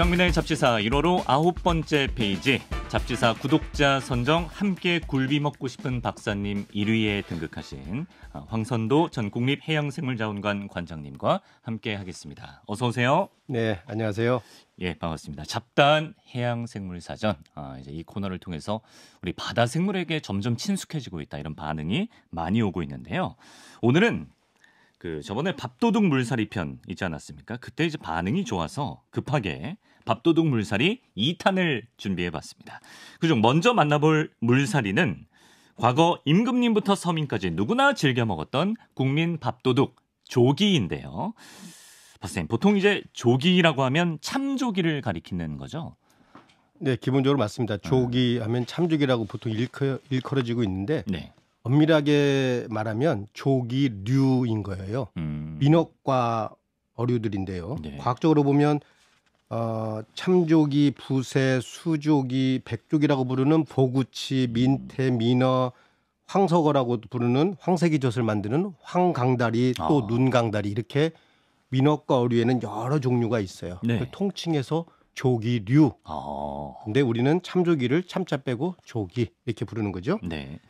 이강민의 잡지사 1호로 아홉 번째 페이지 잡지사 구독자 선정 함께 굴비 먹고 싶은 박사님 1위에 등극하신 아, 황선도 전 국립해양생물자원관 관장님과 함께 하겠습니다. 어서 오세요. 네, 안녕하세요. 예, 반갑습니다. 잡다한 해양생물사전 아, 이제 이 코너를 통해서 우리 바다 생물에게 점점 친숙해지고 있다 이런 반응이 많이 오고 있는데요. 오늘은 그 저번에 밥도둑 물살이 편 있지 않았습니까? 그때 이제 반응이 좋아서 급하게 밥도둑 물살이 2탄을 준비해 봤습니다. 그중 먼저 만나볼 물살이는 과거 임금님부터 서민까지 누구나 즐겨 먹었던 국민 밥도둑 조기인데요. 박사님, 보통 이제 조기라고 하면 참조기를 가리키는 거죠? 네, 기본적으로 맞습니다. 조기 하면 참조기라고 보통 일컬, 일컬어지고 있는데 네. 엄밀하게 말하면 조기류인 거예요. 음. 민어과 어류들인데요. 네. 과학적으로 보면 어, 참조기, 부새, 수조기, 백조기라고 부르는 보구치, 민태, 민어, 황석어라고 부르는 황색이젓을 만드는 황강다리, 또 아. 눈강다리 이렇게 민어과 어류에는 여러 종류가 있어요. 네. 그 통칭해서 조기류. 아. 근데 우리는 참조기를 참자 빼고 조기 이렇게 부르는 거죠. 네.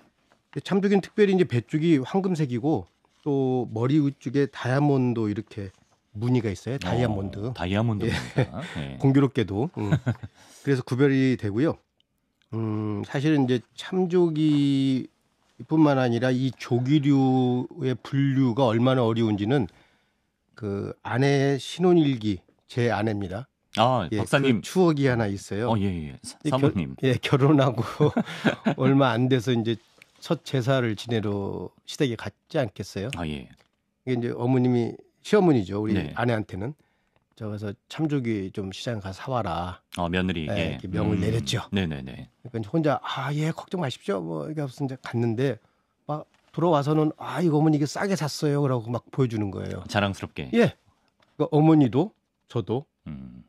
참조기는 특별히 이제 배 쪽이 황금색이고 또 머리 위쪽에 다이아몬드 이렇게 무늬가 있어요. 다이아몬드. 어, 다이아몬드입니다. 예. 공교롭게도. 음. 그래서 구별이 되고요. 음, 사실은 이제 참조기뿐만 아니라 이 조기류의 분류가 얼마나 어려운지는 그 아내의 신혼일기 제 아내입니다. 아, 예, 박사님. 그 추억이 하나 있어요. 어, 예, 예. 사- 이 결- 사모님. 예, 결혼하고 얼마 안 돼서 이제 첫 제사를 지내러 시댁에 갔지 않겠어요? 아, 예. 이게 이제 어머님이 시어머니죠. 우리 네. 아내한테는 저 가서 참조기 좀 시장 가서 사와라. 어, 며느리에게 네, 이렇게 명을 내렸죠. 네네네. 그러니까 혼자 아 예 걱정 마십시오. 뭐 이게 없어 이제 갔는데 막 돌아와서는 아 이거 어머니 이게 싸게 샀어요. 그러고 막 보여주는 거예요. 자랑스럽게. 예. 그러니까 어머니도 저도 음.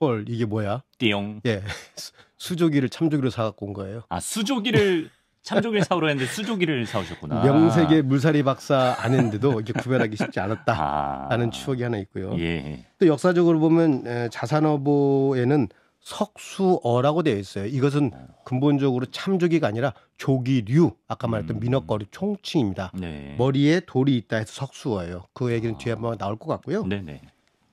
헐 이게 뭐야? 띠용. 예. 수- 수조기를 참조기로 사갖고 온 거예요. 아, 수조기를 참조기를 사오려 했는데 수조기를 사오셨구나. 명색의 물살이 박사 아닌데도 이게 구별하기 쉽지 않았다라는 아. 추억이 하나 있고요. 예. 또 역사적으로 보면 에, 자산어보에는 석수어라고 되어 있어요. 이것은 근본적으로 참조기가 아니라 조기류 아까 말했던 음. 민어거리 총칭입니다. 네. 머리에 돌이 있다 해서 석수어예요. 그 얘기는 아. 뒤에 한번 나올 것 같고요. 네네.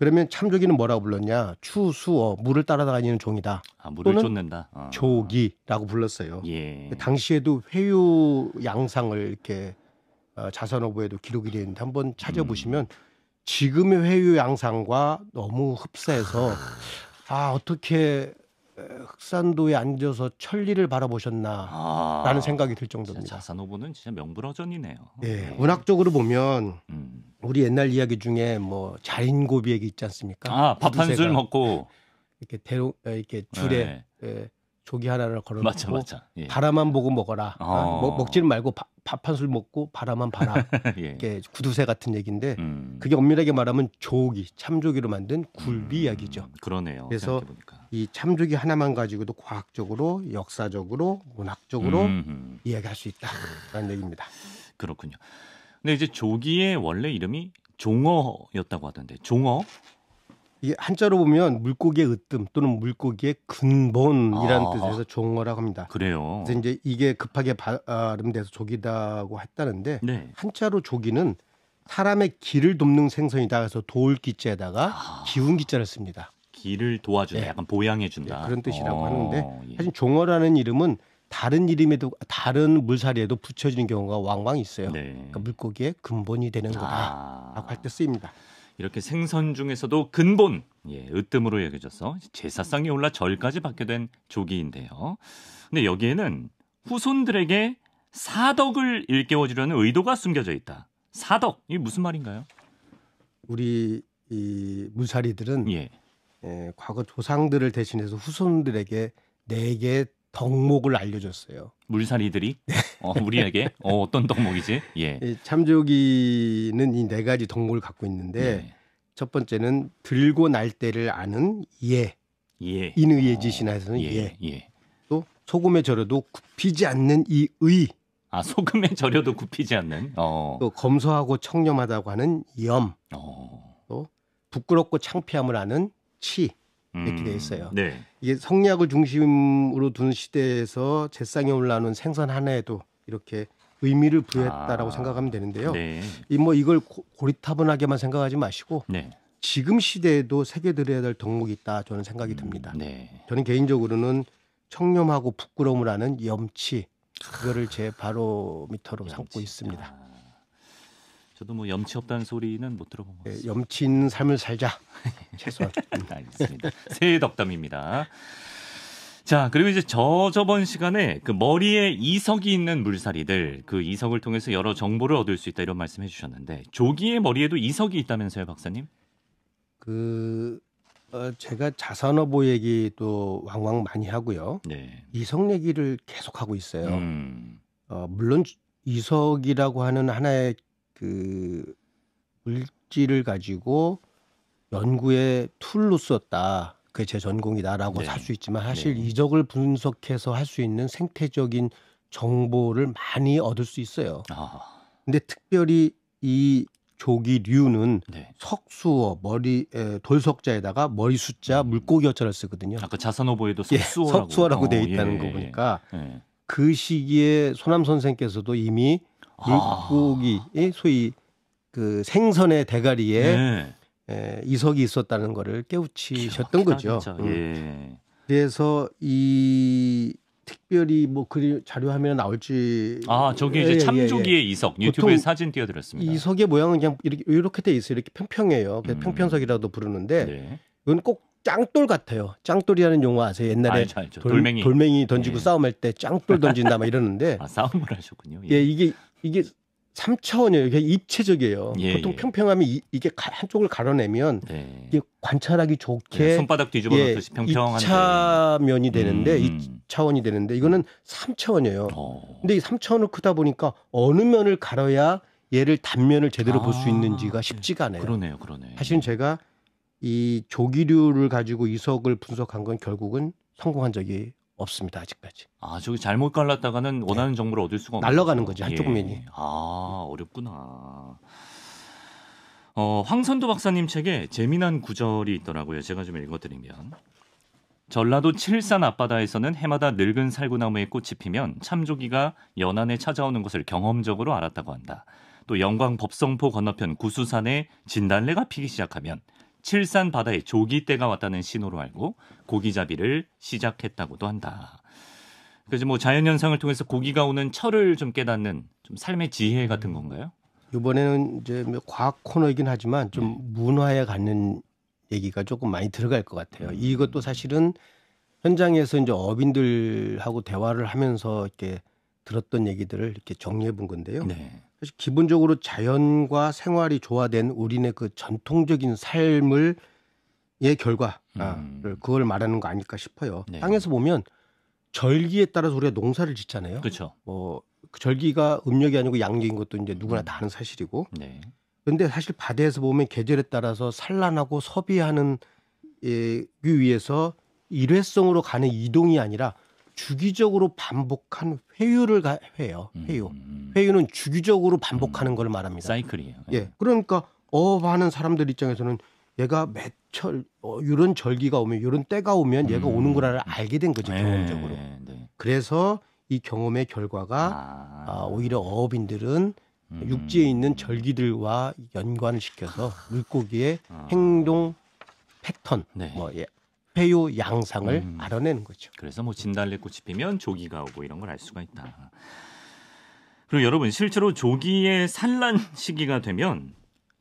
그러면 참조기는 뭐라고 불렀냐? 추수어 물을 따라다니는 종이다. 아, 물을 또는 쫓는다. 어. 조기라고 불렀어요. 예. 당시에도 회유 양상을 이렇게 어, 자산어부에도 기록이 되어 있는데 한번 음. 찾아보시면 지금의 회유 양상과 너무 흡사해서 아 어떻게 에, 흑산도에 앉아서 천리를 바라보셨나라는 아. 생각이 들 정도입니다. 자산오보는 진짜 명불허전이네요. 예, 네. 문학적으로 보면 음. 우리 옛날 이야기 중에 뭐 자인고비 얘기 있지 않습니까? 아, 밥 한 술 먹고. 이렇게 대로 에, 이렇게 줄에 네. 에, 조기 하나를 걸어놓고 맞아, 맞아. 예. 바라만 보고 먹어라. 아, 어. 먹, 먹지는 말고 밥 한 술 먹고 바라만 봐라. 예. 이게 구두쇠 같은 얘기인데 음. 그게 엄밀하게 말하면 조기, 참조기로 만든 굴비 음, 이야기죠. 그러네요. 그래서 생각해보니까. 이 참조기 하나만 가지고도 과학적으로, 역사적으로, 문학적으로 음, 이야기할 수 있다라는 얘기입니다. 그렇군요. 근데 이제 조기의 원래 이름이 종어였다고 하던데 종어? 이게 한자로 보면 물고기의 으뜸 또는 물고기의 근본이라는 아. 뜻에서 종어라고 합니다. 그래요. 그래서 이제 이게 급하게 발음돼서 조기다고 했다는데 네. 한자로 조기는 사람의 길을 돕는 생선이다. 그래서 도울 기자에다가 아, 기운 기자를 씁니다. 길을 도와준다. 네. 약간 보양해준다. 네, 그런 뜻이라고 어, 하는데 예. 사실 종어라는 이름은 다른 이름에도 다른 물살이에도 붙여지는 경우가 왕왕 있어요. 네. 그러니까 물고기의 근본이 되는 거다라고 아, 할때 쓰입니다. 이렇게 생선 중에서도 근본, 예, 으뜸으로 여겨져서 제사상에 올라 절까지 받게 된 조기인데요. 근데 여기에는 후손들에게 사덕을 일깨워주려는 의도가 숨겨져 있다. 사덕, 이게 무슨 말인가요? 우리 이 물살이들은 예. 에, 과거 조상들을 대신해서 후손들에게 네 개의 덕목을 알려줬어요. 물살이들이 네. 어, 우리에게 어, 어떤 덕목이지? 예. 이 참조기는 이 네 가지 덕목을 갖고 있는데 네. 첫 번째는 들고 날 때를 아는 예, 예. 인의의 지시나 해서는 예. 예. 예. 또 소금에 절여도 굽히지 않는 이 의, 아, 소금에 절여도 굽히지 않는. 어. 또 검소하고 청렴하다고 하는 염, 어. 부끄럽고 창피함을 아는 치, 이렇게 돼 있어요. 네. 이게 성리학을 중심으로 둔 시대에서 제상에 올라오는 생선 하나에도 이렇게 의미를 부여했다라고 아, 생각하면 되는데요. 네. 이뭐 이걸 고- 고리타분하게만 생각하지 마시고 네. 지금 시대에도 새겨 들어야 될 덕목이 있다 저는 생각이 듭니다. 네. 저는 개인적으로는 청렴하고 부끄러움을 아는 염치 그거를 제 바로미터로 삼고. 있습니다. 아, 저도 뭐 염치 없다는 소리는 못 들어본 것 예, 같습니다. 염치 있는 삶을 살자 최소한. 알겠습니다. 새해 덕담입니다. 자, 그리고 이제 저 저번 시간에 그 머리에 이석이 있는 물살이들 그 이석을 통해서 여러 정보를 얻을 수 있다 이런 말씀해 주셨는데 조기의 머리에도 이석이 있다면서요, 박사님? 그 어, 제가 자산어보 얘기도 왕왕 많이 하고요. 네. 이석 얘기를 계속 하고 있어요. 음. 어, 물론 이석이라고 하는 하나의 그 물질을 가지고 연구의 tool로 썼다. 그게 제 전공이다라고 네. 할수 있지만 사실 네. 이석을 분석해서 할 수 있는 생태적인 정보를 많이 얻을 수 있어요. 아, 근데 특별히 이 조기류는 네. 석수어 머리 에, 돌석자에다가 머리 숫자 물고기 어자를 쓰거든요. 아까 자산어보에도 예, 석수어라고, 석수어라고 돼 어, 있다는 예, 거 예. 보니까 예. 그 시기에 소남 선생께서도 이미 아. 물고기 의 소위 그 생선의 대가리에 네. 에, 이석이 있었다는 거를 깨우치셨던 거죠. 음. 예. 그래서 이 특별히 뭐 그 자료 화면에 나올지 아, 저기 이제 예, 예, 예. 참조기의 이석 유튜브에 사진 띄워드렸습니다. 이석의 모양은 그냥 이렇게 이렇게 돼 있어요. 이렇게 평평해요. 음. 평평석이라도 부르는데 네. 이건 꼭 짱돌 같아요. 짱돌이라는 용어 아세요? 옛날에 알죠, 알죠. 돌, 돌멩이. 돌멩이 던지고 예. 싸움할 때 짱돌 던진다 막 이러는데 아, 싸움을 하셨군요. 예, 이게 이게 3차원이에요. 이게 입체적이에요. 예, 보통 예. 평평하면 이, 게 한쪽을 가려내면 네. 이게 관찰하기 네, 좋게 손바닥 뒤집어 예, 놓듯이 평평한데. 2차 면이 되는데 음. 2차원이 되는데 이거는 3차원이에요. 어. 근데 이 3차원을 크다 보니까 어느 면을 가려야 얘를 단면을 제대로 볼수 아, 있는지가 네. 쉽지가 않아요. 그러네요, 그러네. 사실은 제가 이 조기류를 가지고 이석을 분석한 건 결국은 성공한 적이 없습니다. 아직까지. 아, 저기 잘못 갈랐다가는 원하는 정보를 얻을 수가 없는 네. 날아가는 거죠. 한쪽 면이. 아, 어렵구나. 어, 황선도 박사님 책에 재미난 구절이 있더라고요. 제가 좀 읽어드리면. 전라도 칠산 앞바다에서는 해마다 늙은 살구나무에 꽃이 피면 참조기가 연안에 찾아오는 것을 경험적으로 알았다고 한다. 또 영광 법성포 건너편 구수산에 진달래가 피기 시작하면 칠산 바다에 조기 때가 왔다는 신호로 알고 고기잡이를 시작했다고도 한다. 그래서 뭐 자연 현상을 통해서 고기가 오는 철을 좀 깨닫는 좀 삶의 지혜 같은 건가요? 이번에는 이제 뭐 과학 코너이긴 하지만 좀 네. 문화에 갖는 얘기가 조금 많이 들어갈 것 같아요. 음. 이것도 사실은 현장에서 이제 어민들하고 대화를 하면서 이렇게 들었던 얘기들을 이렇게 정리해 본 건데요. 네. 사실 기본적으로 자연과 생활이 조화된 우리네 그 전통적인 삶을 의 결과를 음. 그걸 말하는 거 아닐까 싶어요. 네. 땅에서 보면 절기에 따라서 우리가 농사를 짓잖아요. 그렇죠. 뭐그 절기가 음력이 아니고 양력인 것도 이제 누구나 음. 다 아는 사실이고. 네. 그런데 사실 바다에서 보면 계절에 따라서 산란하고 서비하는 예, 그 위해서 일회성으로 가는 이동이 아니라 주기적으로 반복한 회유를 가, 해요. 회유. 음. 회유는 주기적으로 반복하는 걸 말합니다. 사이클이에요. 예. 그러니까 어업하는 사람들 입장에서는 얘가 매철 어, 이런 절기가 오면 이런 때가 오면 얘가 음. 오는 걸 알게 된 거죠 네, 경험적으로. 네. 그래서 이 경험의 결과가 아, 아, 오히려 어업인들은 음. 육지에 있는 절기들과 연관을 시켜서 물고기의 아. 행동 패턴, 네. 뭐 예, 회유 양상을 음. 알아내는 거죠. 그래서 뭐 진달래꽃이 피면 조기가 오고 이런 걸 알 수가 있다. 그리고 여러분 실제로 조기의 산란 시기가 되면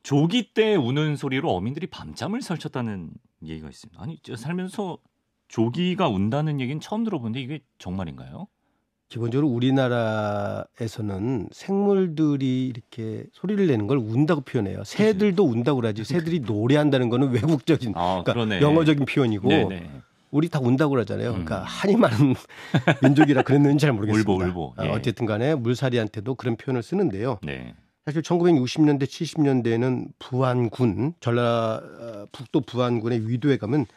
조기 때 우는 소리로 어민들이 밤잠을 설쳤다는 얘기가 있습니다. 아니 저 살면서 조기가 운다는 얘기는 처음 들어보는데 이게 정말인가요? 기본적으로 우리나라에서는 생물들이 이렇게 소리를 내는 걸 운다고 표현해요. 새들도 운다고 그러지. 새들이 노래한다는 거는 외국적인 아 그러니까 그러네. 영어적인 표현이고 네네. 우리 다 운다고 그러잖아요. 그러니까 음. 한이 많은 민족이라 그랬는지 잘 모르겠습니다. 울보, 울보. 어, 예. 어쨌든 간에 물살이한테도 그런 표현을 쓰는데요. 네. 사실 1960년대 70년대에는 부안군 전라 어, 북도 부안군의 위도에 가면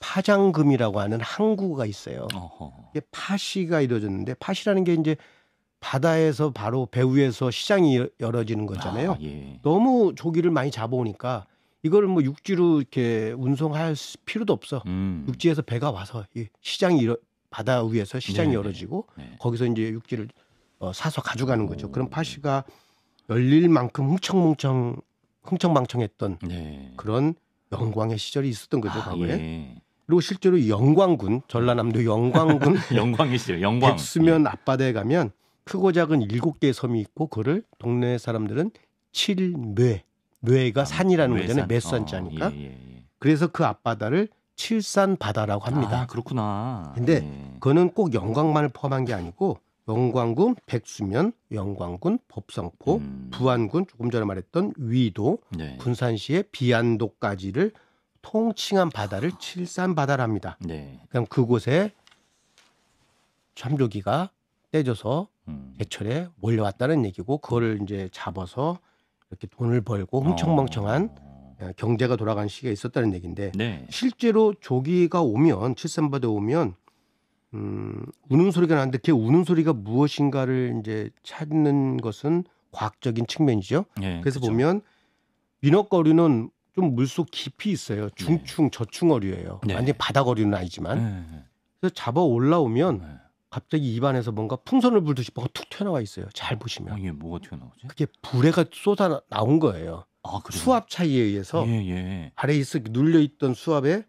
파장금이라고 하는 항구가 있어요. 어허. 이게 파시가 이루어졌는데 파시라는 게 이제 바다에서 바로 배 위에서 시장이 여- 열어지는 거잖아요. 아, 예. 너무 조기를 많이 잡아오니까 이걸 뭐 육지로 이렇게 운송할 필요도 없어. 음. 육지에서 배가 와서 이 시장이 이뤄, 바다 위에서 시장이 네네. 열어지고 네. 거기서 이제 육지를 어, 사서 가져가는 거죠. 오. 그럼 파시가 열릴 만큼 흥청망청 흥청망청했던 네. 그런 영광의 시절이 있었던 거죠, 아, 과거에. 예. 그리고 실제로 영광군, 전라남도 영광군 영광이시죠. 영광. 백수면 앞바다에 가면 크고 작은 일곱 개의 섬이 있고 그를 동네 사람들은 칠묘, 묘가 산이라는 아, 거잖아요. 외산. 몇산자니까. 어, 예, 예, 예. 그래서 그 앞바다를 칠산 바다라고 합니다. 아, 그렇구나. 근데 예. 그거는 꼭 영광만을 포함한 게 아니고 영광군, 백수면, 영광군, 법성포, 음. 부안군, 조금 전에 말했던 위도, 네. 군산시의 비안도까지를 통칭한 바다를 칠산 바다랍니다. 네. 그럼 그곳에 참조기가 떼져서 음. 제철에 몰려왔다는 얘기고 그거를 이제 잡아서 이렇게 돈을 벌고 흥청망청한 어. 예, 경제가 돌아간 시기가 있었다는 얘기인데 네. 실제로 조기가 오면 칠산바다에 오면 음, 우는 소리가 나는데 그 우는 소리가 무엇인가를 이제 찾는 것은 과학적인 측면이죠. 예, 그래서 그죠. 보면 민어거리는 좀 물속 깊이 있어요. 중충 저충어류예요. 네. 완전 히 바다거리는 아니지만 네. 그래서 잡아 올라오면 네. 갑자기 입안에서 뭔가 풍선을 불듯이 뭐가 툭 튀어나와 있어요. 잘 보시면 아, 이게 뭐가 튀어나오지? 그게 불에가 쏟아 나온 거예요. 아? 수압 차이에 의해서 예, 예. 아래 있어 눌려 있던 수압에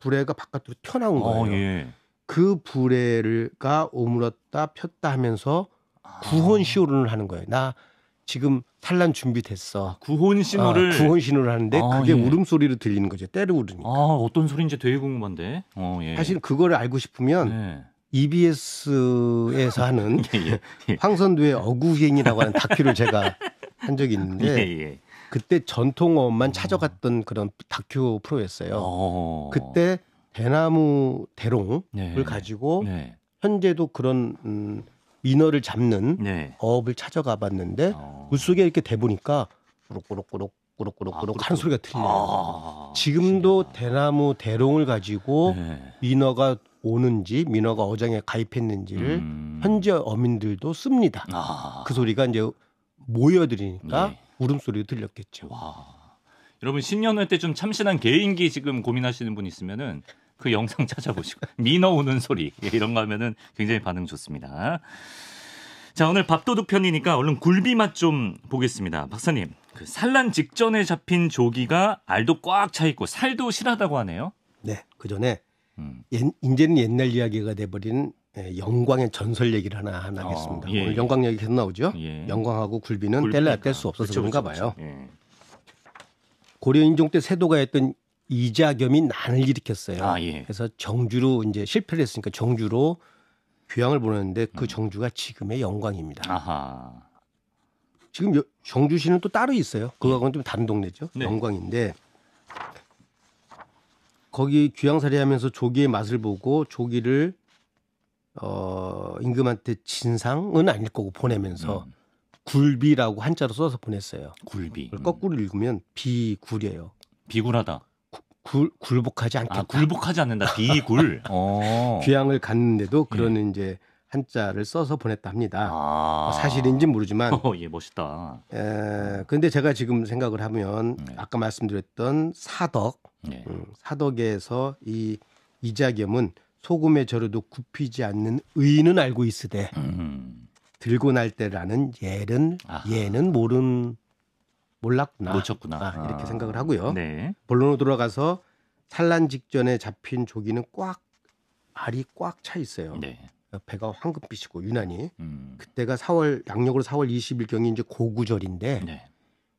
불에가 바깥으로 튀어나온 거예요. 어, 예. 그 불에가 오물었다 폈다 하면서 아. 구혼 시호를 하는 거예요. 나 지금 산란 준비됐어. 구혼 신호를 아, 구혼 신호를 하는데 아, 그게 예. 울음소리로 들리는 거죠. 때려 울으니까. 아, 어떤 소리인지 되게 궁금한데. 어, 예. 사실 그거를 알고 싶으면 네. EBS에서 하는 예, 예. 예. 황선두의 어구행이라고 하는 다큐를 제가 한 적이 예, 있는데 예. 그때 전통어만 찾아갔던 그런 다큐 프로였어요. 어. 그때 대나무 대롱을 네. 가지고 네. 현재도 그런 음, 민어를 잡는 네. 어업을 찾아가 봤는데 어. 물속에 이렇게 대보니까 꾸룩꾸룩꾸룩 꾸룩꾸룩꾸룩 아, 하는 소리가 들려요. 아, 지금도 신기하다. 대나무 대롱을 가지고 네. 민어가 오는지 민어가 어장에 가입했는지를 음. 현재 어민들도 씁니다. 아. 그 소리가 이제 모여들이니까 예. 울음소리가 들렸겠죠. 와. 여러분 신년회 때좀 참신한 개인기 지금 고민하시는 분 있으면은 그 영상 찾아보시고 민어 우는 소리 예, 이런 거 하면은 굉장히 반응 좋습니다. 자 오늘 밥도둑 편이니까 얼른 굴비 맛 좀 보겠습니다. 박사님 그 산란 직전에 잡힌 조기가 알도 꽉 차 있고 살도 실하다고 하네요. 네, 그 전에 음. 이제는 옛날 이야기가 돼버린 예, 영광의 전설 얘기를 하나 하나 하겠습니다. 어, 예, 오늘 예. 영광 얘기 계속 나오죠. 예. 영광하고 굴비는 굴비니까. 뗄래야 뗄 수 없어서 그쵸, 그런가 그쵸, 봐요. 그쵸. 예. 고려 인종 때 세도가 했던 이자겸이 난을 일으켰어요. 아 예. 그래서 정주로 이제 실패를 했으니까 정주로 교양을 보냈는데 그 음. 정주가 지금의 영광입니다. 아하. 지금 여- 정주시는 또 따로 있어요. 그거하고는 좀 다른 동네죠. 네. 영광인데 거기 귀양살이 하면서 조기의 맛을 보고 조기를 어 임금한테 진상은 아닐 거고 보내면서 음. 굴비라고 한자로 써서 보냈어요. 굴비. 그걸 음. 거꾸로 읽으면 비굴이에요. 비굴하다. 굴, 굴복하지 않겠다. 아 굴복하지 않는다. 비굴. 어. 귀향을 갔는데도 그런 이제 한자를 써서 보냈다 합니다. 아. 사실인지 모르지만 어, 예, 멋있다. 에, 근데 제가 지금 생각을 하면 네. 아까 말씀드렸던 사덕 예. 음, 사덕에서 이 이자겸은 소금에 절여도 굽히지 않는 의는 알고 있으되 음. 들고 날 때라는 예는 아하. 예는 모른 몰랐구나. 놓쳤구나. 아, 이렇게 아. 생각을 하고요. 네. 본론으로 돌아가서 산란 직전에 잡힌 조기는 꽉 알이 꽉 차 있어요. 네. 배가 황금빛이고 유난히 음. 그때가 4월 양력으로 4월 20일 경이 이제 고구절인데 네.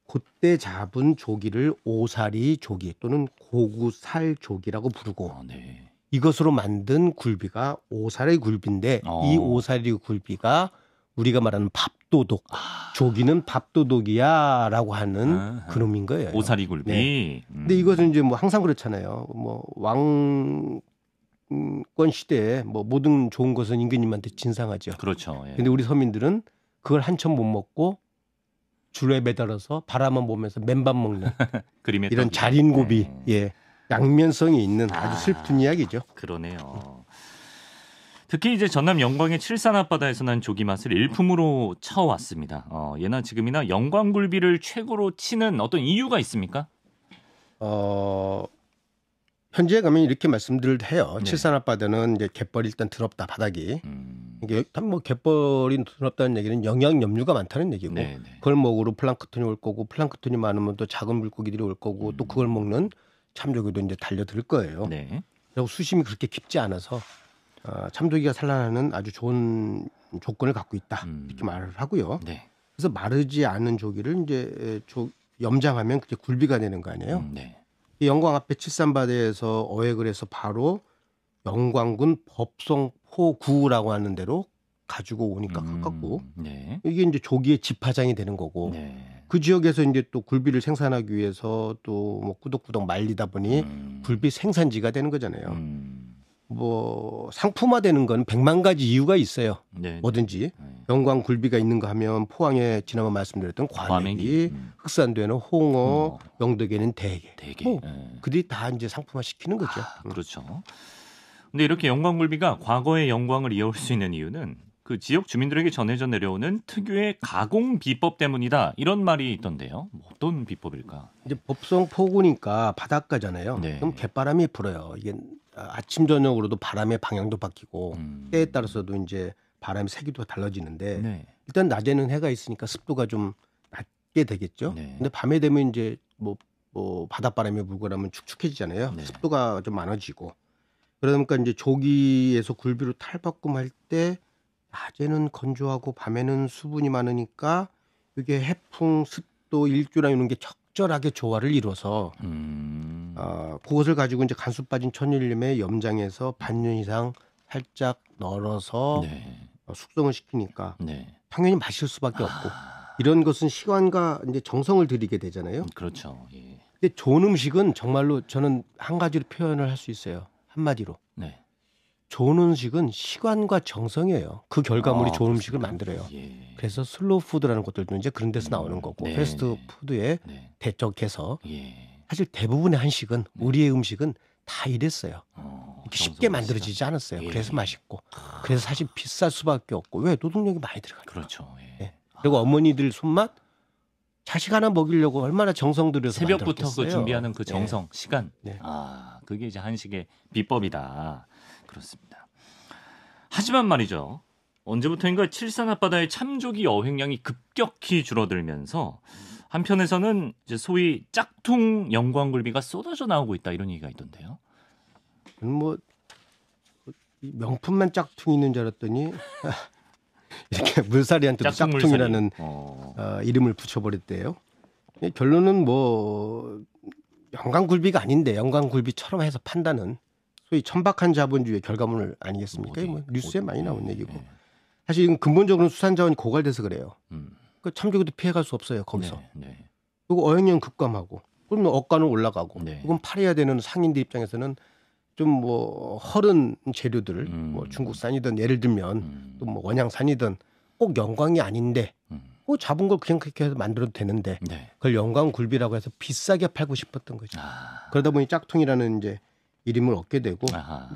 그때 잡은 조기를 오사리 조기 또는 고구살 조기라고 부르고 아, 네. 이것으로 만든 굴비가 오사리 굴비인데 어. 이 오사리 굴비가 우리가 말하는 밥도둑 아, 조기는 밥도둑이야 라고 하는 아하. 그놈인 거예요. 오사리 굴비. 네. 음. 근데 이것은 이제 뭐 항상 그렇잖아요. 뭐 왕 권 시대에 뭐 모든 좋은 것은 임금님한테 진상하죠. 그렇죠. 예. 근데 우리 서민들은 그걸 한참 못 먹고 줄에 매달아서 바라만 보면서 맨밥 먹는 이런. 자린고비 네. 예 양면성이 있는 아. 아주 슬픈 이야기죠. 그러네요. 특히 이제 전남 영광의 칠산 앞바다에서 난 조기 맛을 일품으로 차왔습니다. 어, 예나 지금이나 영광 굴비를 최고로 치는 어떤 이유가 있습니까? 어 현지에 가면 이렇게 말씀들 해요. 네. 칠산 앞바다는 이제 갯벌이 일단 더럽다 바닥이. 음. 이게 뭐 갯벌이 더럽다는 얘기는 영양 염류가 많다는 얘기고 네, 네. 그걸 먹으러 플랑크톤이 올 거고 플랑크톤이 많으면 또 작은 물고기들이 올 거고 또 음. 그걸 먹는 참조기도 이제 달려들 거예요. 네. 그리고 수심이 그렇게 깊지 않아서 어, 참조기가 산란하는 아주 좋은 조건을 갖고 있다 음. 이렇게 말을 하고요. 네. 그래서 마르지 않은 조기를 이제 조, 염장하면 그게 굴비가 되는 거 아니에요. 음, 네. 이 영광 앞에 칠산바다에서 어획을 해서 바로 영광군 법성포구라고 하는 데로 가지고 오니까 가깝고 음, 네. 이게 이제 조기의 집화장이 되는 거고 네. 그 지역에서 이제 또 굴비를 생산하기 위해서 또 뭐 꾸덕꾸덕 말리다 보니 음. 굴비 생산지가 되는 거잖아요. 음. 뭐 상품화되는 건 백만 가지 이유가 있어요. 네. 뭐든지 네. 영광 굴비가 있는 거 하면 포항에 지난번 말씀드렸던 과메기, 음. 흑산도에는 홍어, 홍어. 영덕에는 대게. 되게. 뭐 네. 그들이 다 이제 상품화 시키는 거죠. 아, 그렇죠. 근데 이렇게 영광 굴비가 과거의 영광을 이어올 수 있는 이유는 그 지역 주민들에게 전해져 내려오는 특유의 가공 비법 때문이다. 이런 말이 있던데요. 뭐 어떤 비법일까? 이제 법성 포구니까 바닷가잖아요. 네. 그럼 갯바람이 불어요. 이게 아침 저녁으로도 바람의 방향도 바뀌고 음. 때에 따라서도 이제 바람의 세기도 달라지는데 네. 일단 낮에는 해가 있으니까 습도가 좀 낮게 되겠죠. 네. 근데 밤에 되면 이제 뭐, 뭐 바닷바람이 불고 나면 축축해지잖아요. 네. 습도가 좀 많아지고 그러니까 이제 조기에서 굴비로 탈바꿈할 때 낮에는 건조하고 밤에는 수분이 많으니까 이게 해풍, 습도, 일조나 이런 게 적절하게 조화를 이뤄서 음. 어, 그것을 가지고 이제 간수 빠진 천일염에 염장해서 반년 이상 살짝 널어서 네. 어, 숙성을 시키니까 네. 당연히 맛있을 수밖에 없고 아, 이런 것은 시간과 이제 정성을 들이게 되잖아요. 그렇죠. 예. 근데 좋은 음식은 정말로 저는 한 가지로 표현을 할 수 있어요. 한마디로. 네. 좋은 음식은 시간과 정성이에요. 그 결과물이 아, 좋은 그렇습니까? 음식을 만들어요. 예. 그래서 슬로우 푸드라는 것들도 이제 그런 데서 음, 나오는 거고 네, 패스트 네. 푸드에 네. 대적해서 예. 사실 대부분의 한식은 네. 우리의 음식은 다 이랬어요. 어, 이렇게 쉽게 만들어지지 않았어요. 예. 그래서 맛있고 그래서 사실 비쌀 수밖에 없고 왜 노동력이 많이 들어가니까. 그렇죠. 예. 네. 그리고 어머니들 손맛 자식 하나 먹이려고 얼마나 정성 들여서 새벽부터 그 만들었겠어요. 준비하는 그 네. 정성, 시간. 네. 아, 그게 이제 한식의 비법이다. 그렇습니다. 하지만 말이죠. 언제부터인가 칠산 앞바다의 참조기 어획량이 급격히 줄어들면서 한편에서는 이제 소위 짝퉁 영광굴비가 쏟아져 나오고 있다 이런 얘기가 있던데요. 뭐 명품만 짝퉁이 있는 줄 알았더니 이렇게 물살이한테도 짝퉁 물살이. 짝퉁이라는 어. 어, 이름을 붙여버렸대요. 예, 결론은 뭐 영광굴비가 아닌데 영광굴비처럼 해서 판다는 소위 천박한 자본주의의 결과물 아니겠습니까? 어디, 뭐 뉴스에 어디, 많이 나온 예, 얘기고 예. 사실 이건 근본적으로는 수산자원이 고갈돼서 그래요. 음. 그 참조기도 피해갈 수 없어요 거기서. 네, 네. 그리고 어획량 급감하고 그럼 억가는 올라가고 네. 이건 팔아야 되는 상인들 입장에서는 좀 뭐 허른 재료들 음. 뭐 중국산이든 예를 들면 음. 또뭐 원양산이든 꼭 영광이 아닌데 음. 그 잡은 걸 그냥 그렇게 해서 만들어도 되는데 네. 그걸 영광 굴비라고 해서 비싸게 팔고 싶었던 거죠. 아. 그러다 보니 짝퉁이라는 이제 이름을 얻게 되고.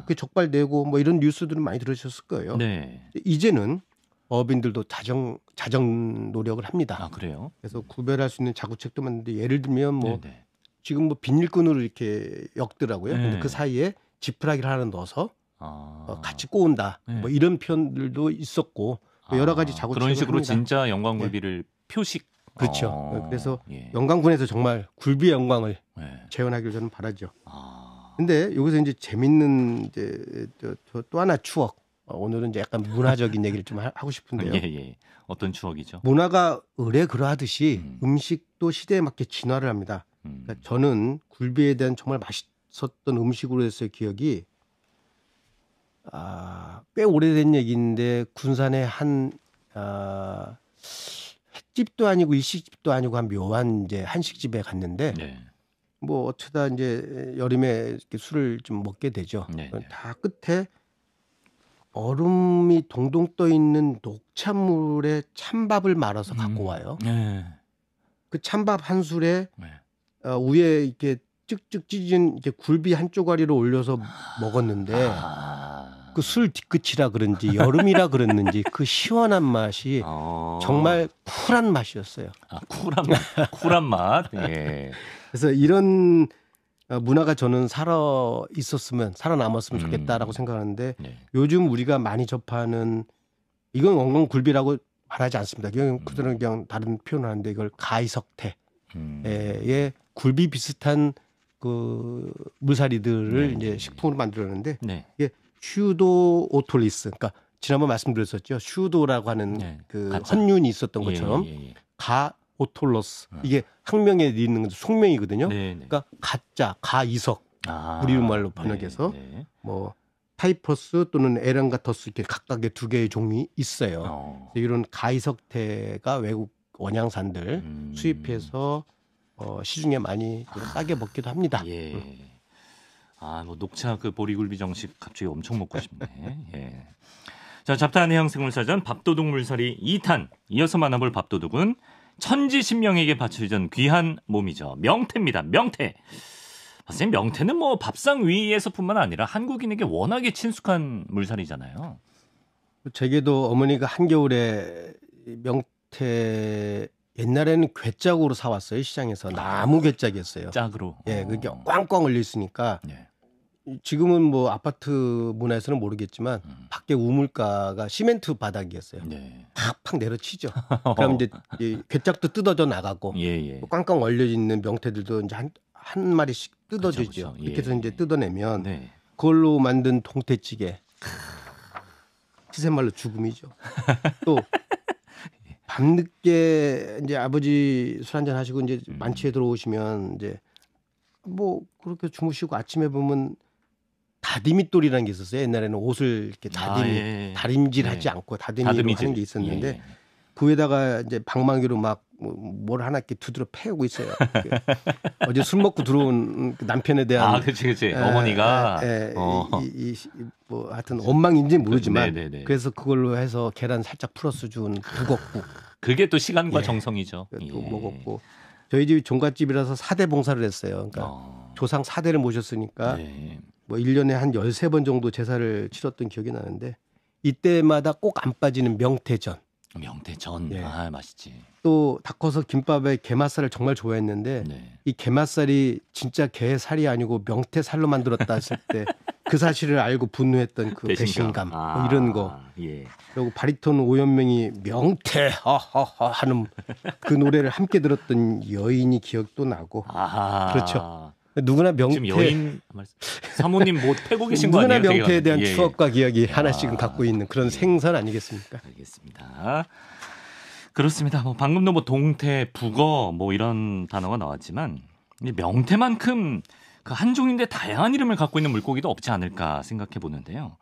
그 적발되고 뭐 이런 뉴스들은 많이 들으셨을 거예요. 네. 이제는 어업인들도 자정 자정 노력을 합니다. 아 그래요? 그래서 구별할 수 있는 자구책도 많은데 예를 들면 뭐 네, 네. 지금 뭐 비닐끈으로 이렇게 엮더라고요. 근데 네. 그 사이에 지푸라기를 하나 넣어서 아. 어, 같이 꼬운다. 네. 뭐 이런 표현들도 있었고 뭐 여러 가지 아, 자구책을 그런 식으로 합니다. 진짜 영광굴비를 표식. 그렇죠. 어, 그래서 예. 영광군에서 정말 굴비의 영광을 네. 재현하길 저는 바라죠. 아. 근데 여기서 이제 재밌는 이제 또 하나 추억. 어, 오늘은 이제 약간 문화적인 얘기를 좀 하- 하고 싶은데요. 예, 예. 어떤 추억이죠? 문화가 의뢰 그러하듯이 음. 음. 식도 시대에 맞게 진화를 합니다. 음. 그러니까 저는 굴비에 대한 정말 맛있었던 음식으로 했을 기억이 아, 꽤 오래된 얘기인데 군산에 한 아, 횟집도 아니고 일식집도 아니고 한 묘한 이제 한식집에 갔는데 네. 뭐 어쩌다 이제 여름에 이렇게 술을 좀 먹게 되죠. 네, 네. 다 끝에 얼음이 동동 떠 있는 녹찬물에 찬밥을 말아서 갖고 음. 와요. 네. 그 찬밥 한 술에 네. 어, 위에 이렇게 쭉쭉 찢은 이렇게 굴비 한 쪼가리를 올려서 먹었는데 아. 그술 뒤끝이라 그런지 여름이라 그랬는지 그 시원한 맛이 어. 정말 쿨한 맛이었어요. 아, 쿨한 맛. 쿨한 맛. 예. 그래서 이런 어, 문화가 저는 살아 있었으면 살아남았으면 음. 좋겠다라고 생각하는데 네. 요즘 우리가 많이 접하는 이건 원광굴비라고 말하지 않습니다. 그냥 음. 그들은 그냥 다른 표현을 하는데 이걸 가이석태의 음. 예, 굴비 비슷한 그 물살이들을 네, 이제 네, 식품으로 만들었는데 네. 슈도 오톨리스 그러니까 지난번 말씀드렸었죠. 슈도라고 하는 네, 그 가짜. 헌윤이 있었던 것처럼 예, 예, 예. 가 오톨러스 음. 이게 학명에 있는 건 숙명이거든요. 네, 네. 그러니까 가짜 가이석 아, 우리 말로 번역해서 네, 네. 뭐 typus 또는 elongatus 이렇게 각각의 두 개의 종이 있어요. 어. 이런 가이석태가 외국 원양산들 음. 수입해서 어, 시중에 많이 좀 싸게 먹기도 합니다. 예. 아, 뭐 녹차 그 보리굴비 정식 갑자기 엄청 먹고 싶네. 예. 자, 잡다한 해양생물사전 밥도둑 물살이 2탄. 이어서 만나볼 밥도둑은 천지신명에게 바쳐지던 귀한 몸이죠. 명태입니다. 명태. 선생님, 명태는 뭐 밥상 위에서뿐만 아니라 한국인에게 워낙에 친숙한 물살이잖아요. 제게도 어머니가 한겨울에 명태 옛날에는 괴짝으로 사왔어요 시장에서 나무 괴짝이었어요. 짝으로. 예, 어. 그게 꽝꽝 얼려 있으니까 네. 지금은 뭐 아파트 문화에서는 모르겠지만 음. 밖에 우물가가 시멘트 바닥이었어요. 네. 팍팍 내려치죠. 그럼 이제 이 괴짝도 뜯어져 나가고 예, 예. 꽝꽝 얼려 있는 명태들도 이제 한, 한 마리씩 뜯어지죠. 그쵸, 그쵸. 이렇게 해서 예, 이제 예. 뜯어내면 네. 그걸로 만든 동태찌개. 시샘말로 죽음이죠. 또 밤늦게 이제 아버지 술 한잔 하시고 이제 음. 만취에 들어오시면 이제 뭐 그렇게 주무시고 아침에 보면 다디미돌이라는 게 있었어요. 옛날에는 옷을 이렇게 다디미 아, 예. 다림질하지 네. 않고 다디미로 다듬이질. 하는 게 있었는데 예, 예. 그 이제 방망이로 막 뭘 하나 이렇게 두드려 패고 있어요. 그 어제 술 먹고 들어온 그 남편에 대한 아, 그치, 그치. 에, 어머니가. 에, 에, 어. 이, 이, 이, 뭐 하여튼 원망인지 는 모르지만 네, 네, 네. 그래서 그걸로 해서 계란 살짝 풀어서 준 북엇국 그게 또 시간과 예. 정성이죠. 또 예. 먹었고 저희 집이 종갓집이라서 사대 봉사를 했어요. 그러니까 어. 조상 사대를 모셨으니까 네. 뭐 1년에 한 13번 정도 제사를 치렀던 기억이 나는데 이때마다 꼭 안 빠지는 명태전. 명태전. 예. 아, 맛있지. 또 닭커서 김밥에 게맛살을 정말 좋아했는데 네. 이 게맛살이 진짜 게 살이 아니고 명태 살로 만들었다 했을 때 그 사실을 알고 분노했던 그 배신감, 아, 뭐 이런 거 예. 그리고 바리톤 오연명이 명태 하하하 하는 그 노래를 함께 들었던 여인이 기억도 나고 아하. 그렇죠. 누구나 명태 지금 여인 사모님 뭐 패고 계신 거 누구나 아니에요? 명태에 되게? 대한 예, 예. 추억과 기억이 하나씩은 아, 갖고 있는 그런 예. 생선 아니겠습니까? 알겠습니다. 그렇습니다. 뭐 방금도 뭐 동태, 북어 뭐 이런 단어가 나왔지만 이 명태만큼 그 한종인데 다양한 이름을 갖고 있는 물고기도 없지 않을까 생각해 보는데요.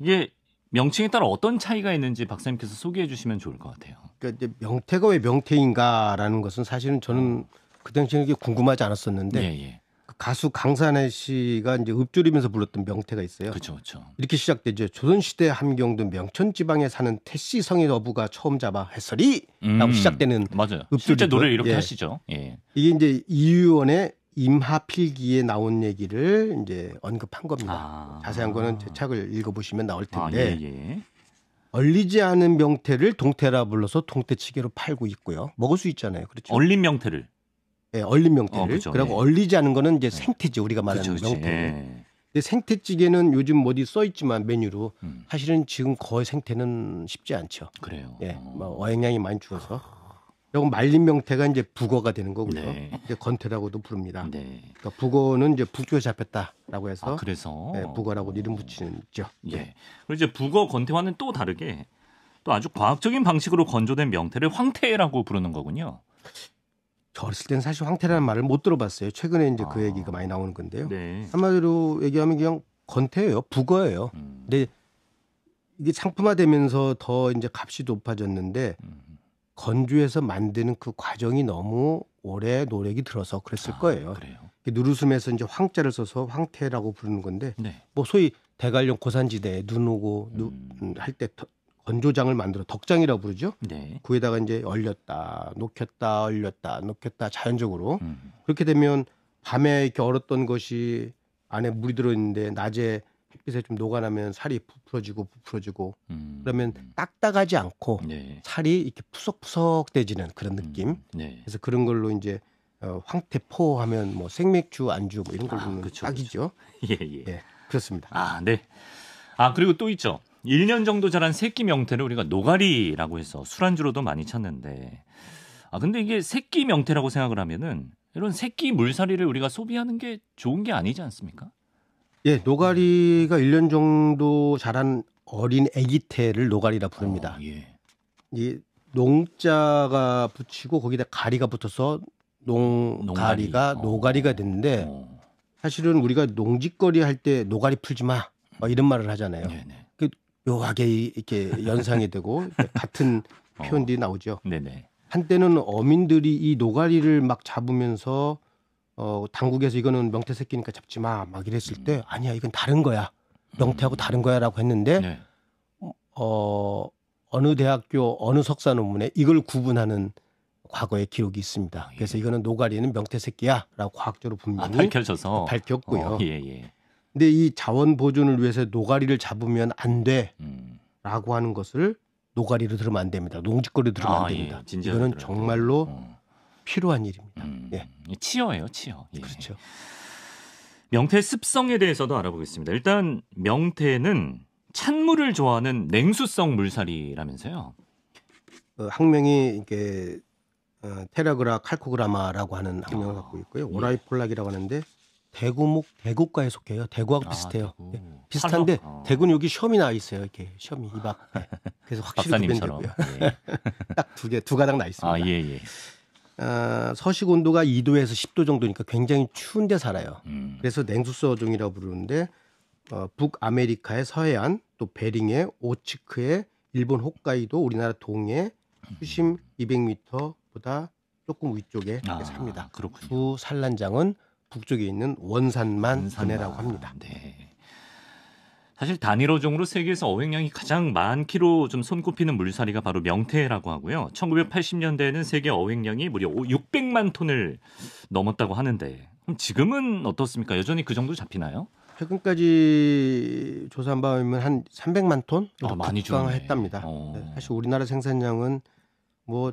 이게 명칭에 따라 어떤 차이가 있는지 박사님께서 소개해 주시면 좋을 것 같아요. 그러니까 이제 명태가 왜 명태인가라는 것은 사실은 저는 그 당시에 그게 궁금하지 않았었는데 예, 예. 그 가수 강산의 씨가 이제 읊조리면서 불렀던 명태가 있어요. 그렇죠, 그렇죠. 이렇게 시작되죠. 조선시대 함경도 명천 지방에 사는 태씨 성의 어부가 처음 잡아 해설이라고 시작되는 맞아요. 실제 노래 를 이렇게 예. 하시죠. 예. 이게 이제 이유원의 임하필기에 나온 얘기를 이제 언급한 겁니다. 아. 자세한 거는 제 책을 읽어보시면 나올 아, 텐데 예, 예. 얼리지 않은 명태를 동태라 불러서 동태찌개로 팔고 있고요. 먹을 수 있잖아요. 그렇죠? 얼린 명태를. 예, 얼린 명태를. 어, 그죠. 그리고 예. 얼리지 않은 거는 이제 생태죠. 우리가 말하는 그렇죠, 그렇죠. 명태. 예. 근데 생태찌개는 요즘 어디 써 있지만 메뉴로 음, 사실은 지금 거의 생태는 쉽지 않죠. 그래요. 예, 어. 뭐 어영량이 많이 죽어서. 그리고 말린 명태가 이제 북어가 되는 거고요. 네. 이제 건태라고도 부릅니다. 네. 그러니까 북어는 이제 북쪽에 잡혔다라고 해서 아, 그래서 예, 북어라고 이름 붙이는죠. 예. 그리고 이제 북어 건태와는 또 다르게 또 아주 과학적인 방식으로 건조된 명태를 황태라고 부르는 거군요. 저 어렸을 때는 사실 황태라는 말을 못 들어봤어요. 최근에 이제 그 아. 얘기가 많이 나오는 건데요. 네. 한마디로 얘기하면 그냥 건태예요. 북어예요. 음, 근데 이게 상품화되면서 더 이제 값이 높아졌는데 음. 건조해서 만드는 그 과정이 너무 오래 노력이 들어서 그랬을 아, 거예요. 그래요. 누르숨에서 이제 황자를 써서 황태라고 부르는 건데 네. 뭐 소위 대관령 고산지대에 눈 오고 음. 할때 건조장을 만들어 덕장이라고 부르죠. 네. 그에다가 이제 얼렸다, 녹였다, 얼렸다, 녹였다 자연적으로 음. 그렇게 되면 밤에 이렇게 얼었던 것이 안에 물이 들어 있는데 낮에 햇빛에 좀 녹아나면 살이 부풀어지고 부풀어지고 음. 그러면 딱딱하지 않고 네. 살이 이렇게 푸석푸석대지는 그런 느낌. 음, 네. 그래서 그런 걸로 이제 어, 황태포 하면 뭐 생맥주 안주 뭐 이런 걸 아, 그쵸, 딱이죠. 예, 예. 예, 그렇습니다. 아, 네. 아, 그리고 또 있죠. 1년 정도 자란 새끼 명태를 우리가 노가리라고 해서 술안주로도 많이 찾는데 아, 근데 이게 새끼 명태라고 생각을 하면은 이런 새끼 물살이를 우리가 소비하는 게 좋은 게 아니지 않습니까? 예, 노가리가 1년 정도 자란 어린 아기태를 노가리라 부릅니다. 어, 예. 이 농자가 붙이고 거기다 가리가 붙어서 농가리가 농가리. 어. 노가리가 됐는데 어, 사실은 우리가 농짓거리 할 때 노가리 풀지 마. 막 이런 말을 하잖아요. 네네. 묘하게 이렇게 연상이 되고 같은 어. 표현들이 나오죠. 네네. 한때는 어민들이 이 노가리를 막 잡으면서 어 당국에서 이거는 명태 새끼니까 잡지 마 막 이랬을 때 아니야 이건 다른 거야 명태하고 다른 거야라고 했는데 음. 네. 어 어느 대학교 어느 석사 논문에 이걸 구분하는 과거의 기록이 있습니다. 아, 예. 그래서 이거는 노가리는 명태 새끼야라고 과학적으로 아, 분명히 밝혀져서 밝혔고요. 어, 예, 예. 근데 이 자원 보존을 위해서 노가리를 잡으면 안 돼라고 음. 하는 것을 노가리로 들으면 안 됩니다. 농짓거리로 들으면 아, 안 됩니다. 예, 이거는. 정말로 어. 필요한 일입니다. 음, 예. 치어예요, 치어. 예. 그렇죠. 명태 습성에 대해서도 알아보겠습니다. 일단 명태는 찬물을 좋아하는 냉수성 물살이라면서요. 어, 학명이 이게 어, 테라그라 칼코그라마라고 하는 학명을 아, 갖고 있고요. 예. 오라이폴락이라고 하는데 대구목 대구과에 속해요. 대구하고 아, 비슷해요. 대구. 예, 비슷한데? 어. 대구는 여기 시험이 나와 있어요. 이렇게 시험이 이박. 네. 그래서 확실히. 구별되고요. 예. 딱두 개 두 가닥 나 있습니다. 아, 예, 예. 어, 서식 온도가 2도에서 10도 정도니까 굉장히 추운데 살아요. 음. 그래서 냉수서종이라고 부르는데 어, 북아메리카의 서해안, 또 베링의 오츠크의 일본 홋카이도, 우리나라 동해 수심 200m보다 조금 위쪽에 아, 삽니다. 그렇군요. 주 산란장은 북쪽에 있는 원산만 원산만. 분해라고 합니다. 네. 사실 단일어 종으로 세계에서 어획량이 가장 많기로 좀 손꼽히는 물살이가 바로 명태라고 하고요. 1980년대에는 세계 어획량이 무려 600만 톤을 넘었다고 하는데 그럼 지금은 어떻습니까? 여전히 그 정도 잡히나요? 최근까지 조사한 바에 의하면 한 300만 톤 아, 많이. 줄었네. 어. 네, 사실 우리나라 생산량은 뭐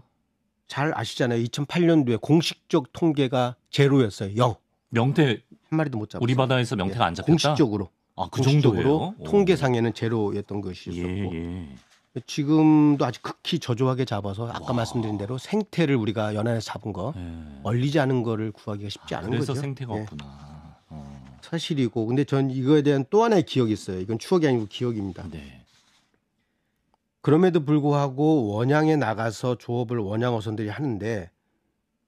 잘 아시잖아요. 2008년도에 공식적 통계가 제로였어요. 0. 명태 한 마리도 못 잡았어요. 우리 바다에서 명태가 안 잡혔다. 공식적으로 아, 그 정도예요? 통계상에는 제로였던 오. 것이 예, 있었고 예. 지금도 아주 극히 저조하게 잡아서 아까 와. 말씀드린 대로 생태를 우리가 연안에서 잡은 거 예. 얼리지 않은 거를 구하기가 쉽지 아, 않은 그래서 거죠. 생태가 예, 없구나. 어. 사실이고 근데 전 이거에 대한 또 하나의 기억이 있어요. 이건 추억이 아니고 기억입니다. 네. 그럼에도 불구하고 원양에 나가서 조업을 원양 어선들이 하는데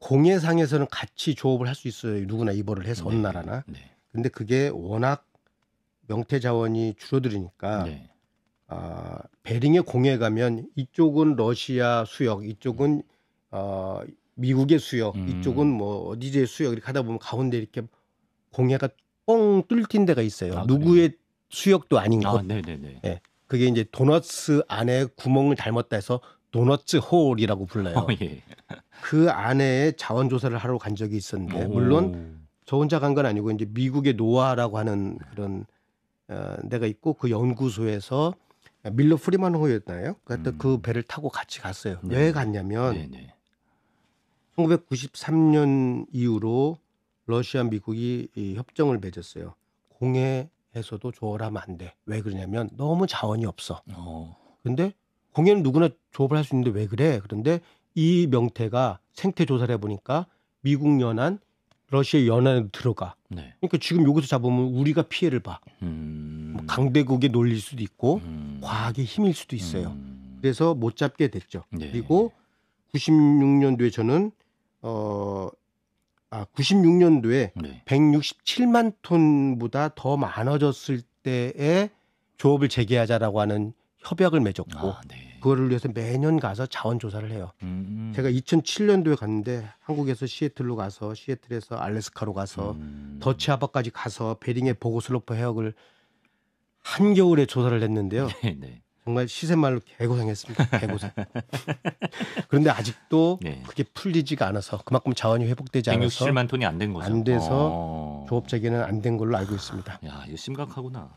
공해상에서는 같이 조업을 할 수 있어요. 누구나 입어를 해서 어느 네. 나라나. 네. 근데 그게 워낙 명태 자원이 줄어들으니까 네. 아, 베링의 공해 가면 이쪽은 러시아 수역, 이쪽은 어, 미국의 수역, 음. 이쪽은 뭐 어디의 수역 이렇게 하다 보면 가운데 이렇게 공해가 뻥 뚫린 데가 있어요. 아, 누구의 수역도 아닌 아, 곳. 네, 네, 네. 그게 이제 도너츠 안에 구멍을 닮았다 해서 도너츠 홀이라고 불러요. 어, 예. 그 안에 자원 조사를 하러 간 적이 있었는데 오. 물론 저 혼자 간 건 아니고 이제 미국의 노아라고 하는 그런 어, 데가 있고 그 연구소에서 밀러 프리만 호였나요? 그때 음. 그 배를 타고 같이 갔어요. 네. 왜 갔냐면 네, 네. 1993년 이후로 러시아 미국이 이 협정을 맺었어요. 공해에서도 조업하면 안 돼. 왜 그러냐면 너무 자원이 없어. 어. 근데 공해는 누구나 조업을 할 수 있는데 왜 그래? 그런데 이 명태가 생태 조사를 해보니까 미국 연안, 러시아 연안에도 들어가. 네. 그러니까 지금 여기서 잡으면 우리가 피해를 봐. 음. 뭐 강대국의 논리일 수도 있고 음. 과학의 힘일 수도 있어요. 음. 그래서 못 잡게 됐죠. 네. 그리고 96년도에 저는 어, 아 96년도에 네. 167만 톤보다 더 많아졌을 때에 조업을 재개하자라고 하는 협약을 맺었고 아, 네. 그거를 위해서 매년 가서 자원 조사를 해요. 음. 제가 2007년도에 갔는데 한국에서 시애틀로 가서 시애틀에서 알래스카로 가서 음. 더치 하버까지 가서 베링의 보고슬로프 해역을 한겨울에 조사를 했는데요. 네, 네. 정말 시세말로 개고생했습니다. 개고생. 그런데 아직도 네. 그게 풀리지가 않아서 그만큼 자원이 회복되지 않아서 167만 톤이 안 된 거죠. 안 돼서 어. 조업 재개는 안 된 걸로 알고 있습니다. 야, 이거 심각하구나.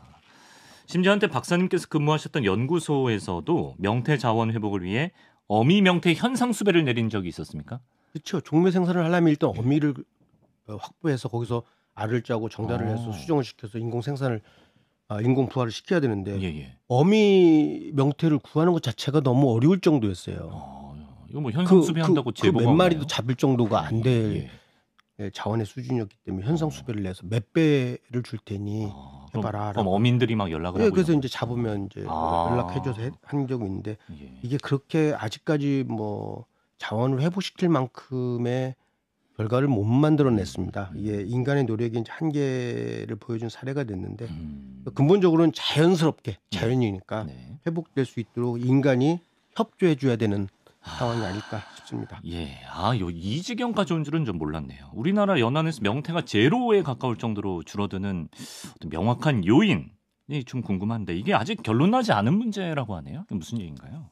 심지어 한때 박사님께서 근무하셨던 연구소에서도 명태 자원 회복을 위해 어미 명태 현상 수배를 내린 적이 있었습니까? 그렇죠. 종묘 생산을 하려면 일단 어미를 어, 확보해서 거기서 알을 짜고 정자를 어. 해서 수정을 시켜서 인공 생산을 아, 인공 부화를 시켜야 되는데 예, 예. 어미 명태를 구하는 것 자체가 너무 어려울 정도였어요. 어, 이거 뭐 현상 수배한다고 그 제보가 몇 마리도? 잡을 정도가 안될 예. 자원의 수준이었기 때문에 현상 수배를 내서 몇 배를 줄 테니 아, 그럼, 해봐라. 그럼 어민들이 막 연락을 예, 하고 그래서 이런 이제 잡으면 이제 아. 연락해줘서 해- 한 적이 있는데? 예. 이게 그렇게 아직까지 뭐 자원을 회복시킬 만큼의 결과를 못 만들어냈습니다. 음. 이게 인간의 노력이 이제 한계를 보여준 사례가 됐는데 음. 근본적으로는 자연스럽게 자연이니까 네. 회복될 수 있도록 인간이 협조해줘야 되는 아. 상황이 아닐까 싶습니다. 예, 아, 요 이 지경까지 온 줄은 좀 몰랐네요. 우리나라 연안에서 명태가 제로에 가까울 정도로 줄어드는 어떤 명확한 요인 이 좀 궁금한데 이게 아직 결론 나지 않은 문제라고 하네요. 이게 무슨 얘기인가요?